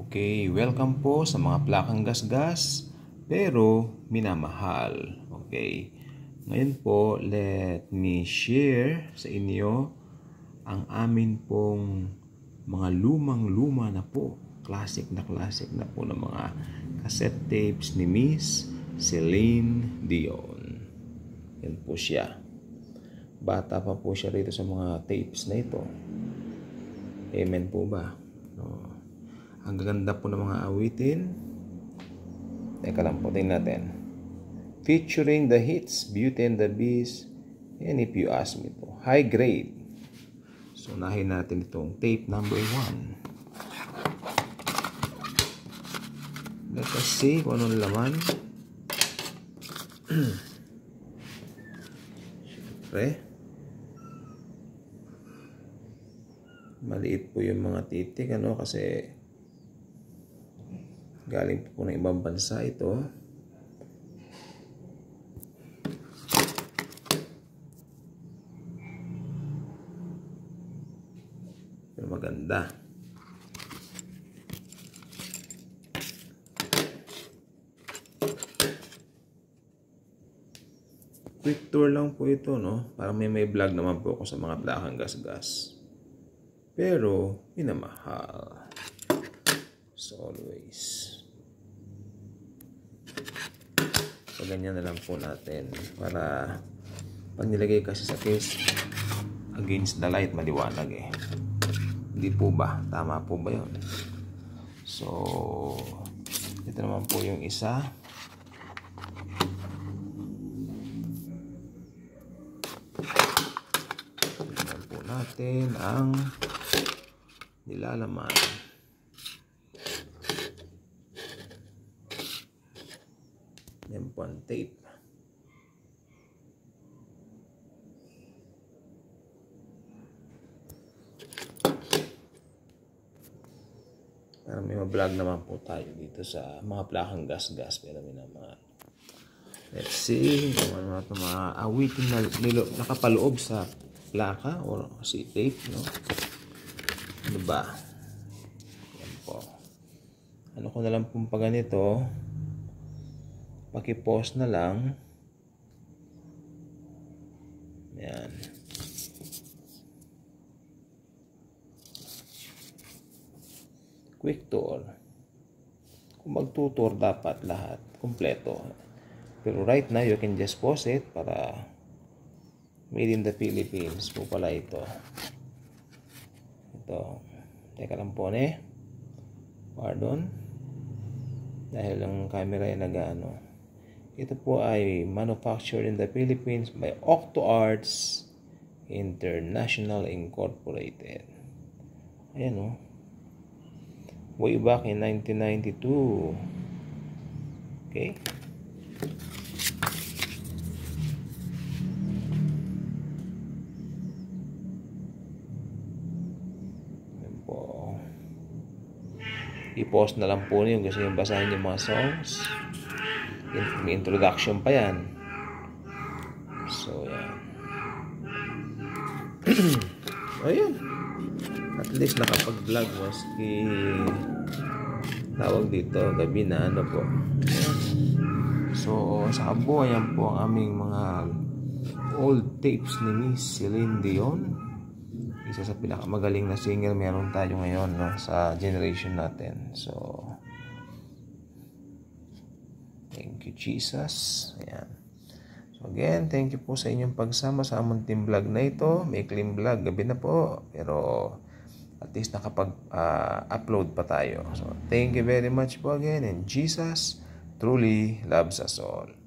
Okay, welcome po sa mga plakang gasgas pero minamahal. Okay. Ngayon po, let me share sa inyo ang amin pong mga lumang-luma na po. Classic na classic na po ng mga cassette tapes ni Miss Celine Dion. Yan po siya. Bata pa po siya rito sa mga tapes na ito. Amen po ba? No. Ang gaganda po ng mga awitin. Teka lang po, tingnan natin. Featuring the hits, Beauty and the Beast, and if you ask me po, high grade. So, nahin natin itong tape number 1. Let us see kung anong laman. Siyempre. Maliit po yung mga titik, ano, kasi Galing po ng ibang bansa ito. Pero maganda. Quick tour lang po ito, no? Para may may vlog naman po ako sa mga plakang gas-gas. Pero, pinamahal. As always. So, ganyan na lang po natin. Para pag nilagay kasi sa case, against the light, maliwanag eh. Hindi po ba? Tama po ba yun? So, ito naman po yung isa. Tignan po natin ang nilalaman. Yan po ang tape. Para may ma-vlog naman po tayo dito sa mga plakang gas-gas pero minamahal. Let's see kung ano ito mga awitin na nilo, nakapaloob sa plaka o si tape, no? Ano ba? Yan po. Ano ko na lang pong paganito, paki-pause na lang. Yan. Quick tour. Kung magtutor dapat lahat, kompleto. Pero right now, you can just pause it para made in the Philippines po pala ito. Ito. Teka lang po, ne? Pardon. Dahil ang camera ay nag-ano. Ito po ay manufactured in the Philippines by Octo Arts International Incorporated. Ayan o. Oh. Way back in 1992. Okay. I-post na lang po niyo kasi yung basahin yung mga songs. May introduction pa yan. So, yan. Ayun. At least nakapag-vlog maski tawag dito gabi na ano po. So, sa abo, ayan po ang aming mga old tapes ni Miss Celine Dion. Isa sa pinakamagaling na singer meron tayo ngayon no, sa generation natin. So, Thank you, Jesus. Ayan. So again, thank you po sa inyong pagsama sa among team vlog na ito. May clean vlog, gabi na po. Pero at least nakapag-upload uh, pa tayo. So thank you very much po again. And Jesus truly loves us all.